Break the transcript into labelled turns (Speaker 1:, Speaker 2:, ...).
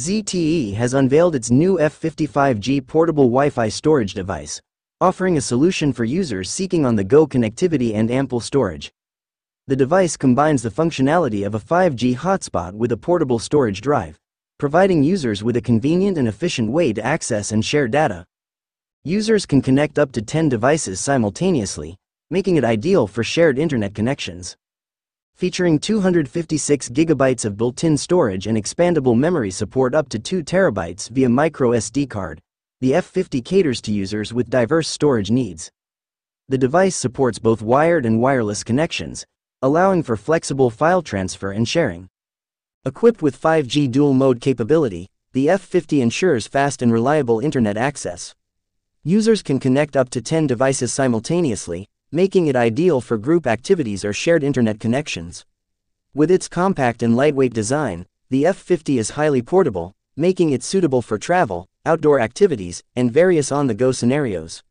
Speaker 1: ZTE has unveiled its new F50 5G portable Wi-Fi storage device, offering a solution for users seeking on-the-go connectivity and ample storage. The device combines the functionality of a 5G hotspot with a portable storage drive, providing users with a convenient and efficient way to access and share data. Users can connect up to 10 devices simultaneously, making it ideal for shared internet connections featuring 256 gigabytes of built-in storage and expandable memory support up to 2 terabytes via micro SD card. The F50 caters to users with diverse storage needs. The device supports both wired and wireless connections, allowing for flexible file transfer and sharing. Equipped with 5G dual-mode capability, the F50 ensures fast and reliable internet access. Users can connect up to 10 devices simultaneously, making it ideal for group activities or shared internet connections. With its compact and lightweight design, the F50 is highly portable, making it suitable for travel, outdoor activities, and various on-the-go scenarios.